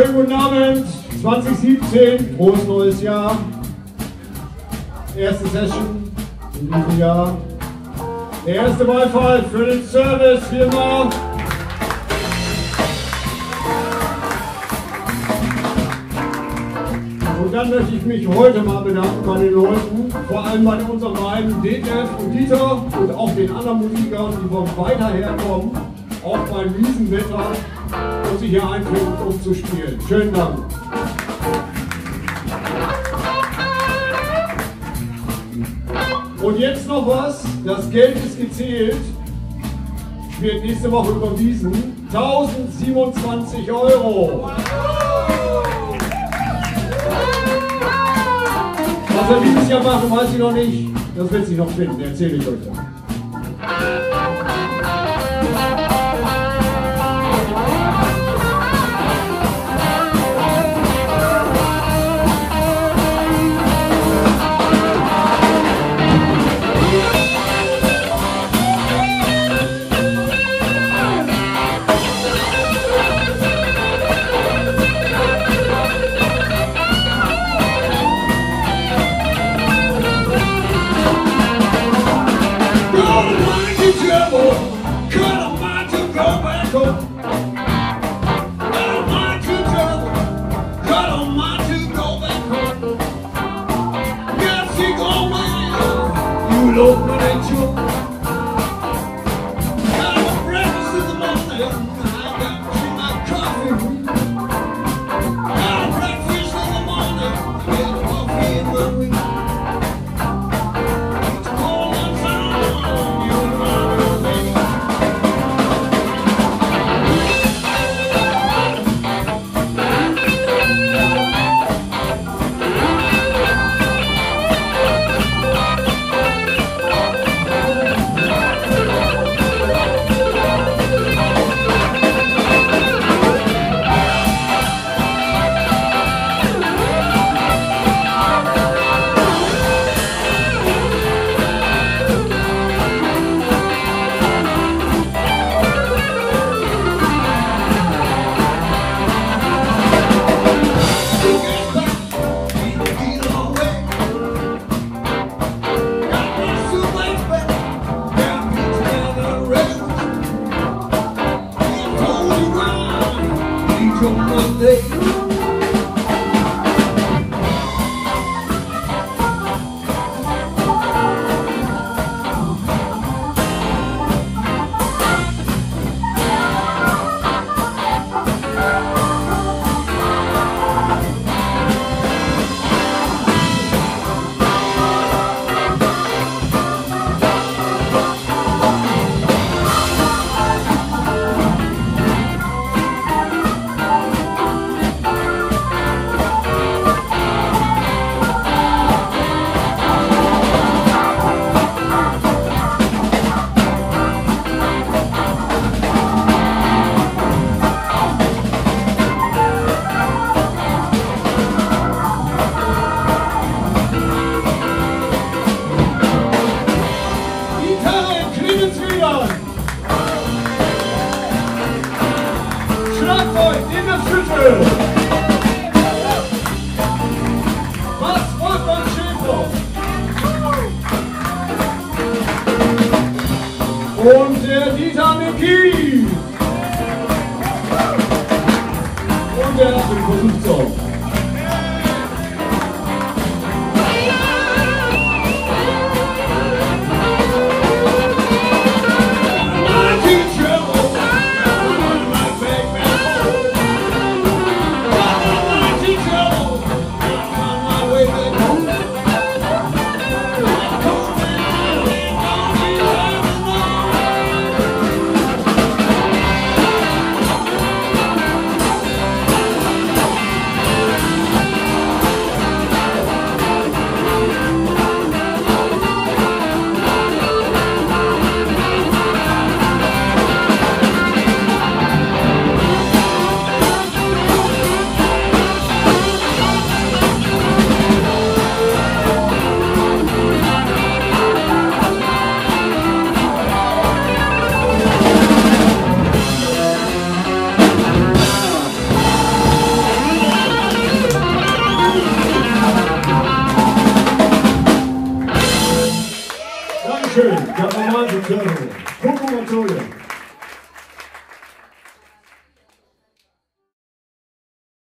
schönen guten Abend. 2017, frohes neues Jahr. Erste Session in diesem Jahr. Der erste Beifall für den Service, wie immer. Und dann möchte ich mich heute mal bedanken bei den Leuten, vor allem bei unseren beiden DF und Dieter und auch den anderen Musikern, die von weiter herkommen, auch beim Wiesenwetter und sich hier einfinden, um zu spielen. Schönen Dank. Und jetzt noch was, das Geld ist gezählt, wird nächste Woche überwiesen, 1027 Euro. Was wir dieses Jahr machen, weiß ich noch nicht. Das wird sich noch finden, erzähle ich euch dann. Lord, good ain't do. I'm a breakfast in the morning. Und der Dieter Niki. Und der Versuchsong. Thank Tree, got my mind together. Who